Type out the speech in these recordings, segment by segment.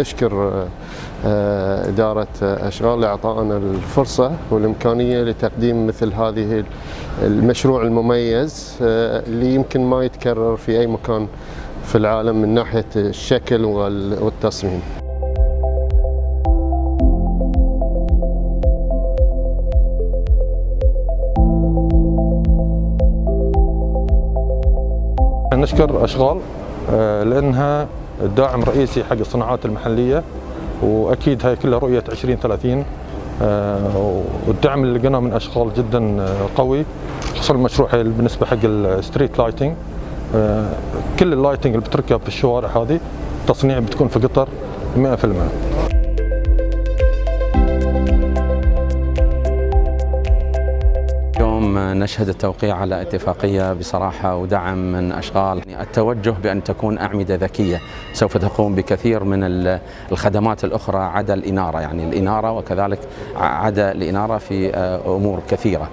نشكر إدارة أشغال لإعطائنا الفرصة والإمكانية لتقديم مثل هذه المشروع المميز اللي يمكن ما يتكرر في أي مكان في العالم من ناحية الشكل والتصميم. نشكر أشغال لأنها الداعم الرئيسي حق الصناعات المحلية وأكيد هاي كلها رؤية 2030 والدعم اللي لقيناه من أشغال جدا قوي خصوصا المشروع بالنسبة حق ال street lighting كل ال lighting اللي بتركب في الشوارع هذه تصنيع بتكون في قطر 100% نشهد التوقيع على اتفاقية بصراحة ودعم من أشغال. التوجه بأن تكون أعمدة ذكية. سوف تقوم بكثير من الخدمات الأخرى عدا الإنارة. يعني الإنارة وكذلك عدا الإنارة في أمور كثيرة.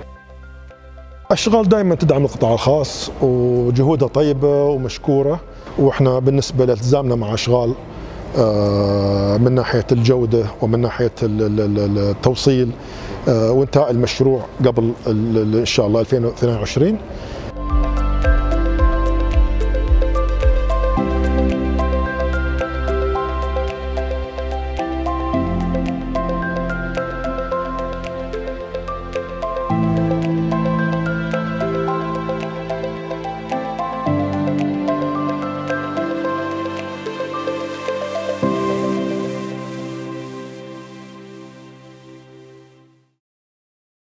أشغال دائما تدعم القطاع الخاص وجهودها طيبة ومشكورة. وإحنا بالنسبة لالتزامنا مع أشغال من ناحية الجودة ومن ناحية التوصيل وانتهاء المشروع قبل إن شاء الله 2022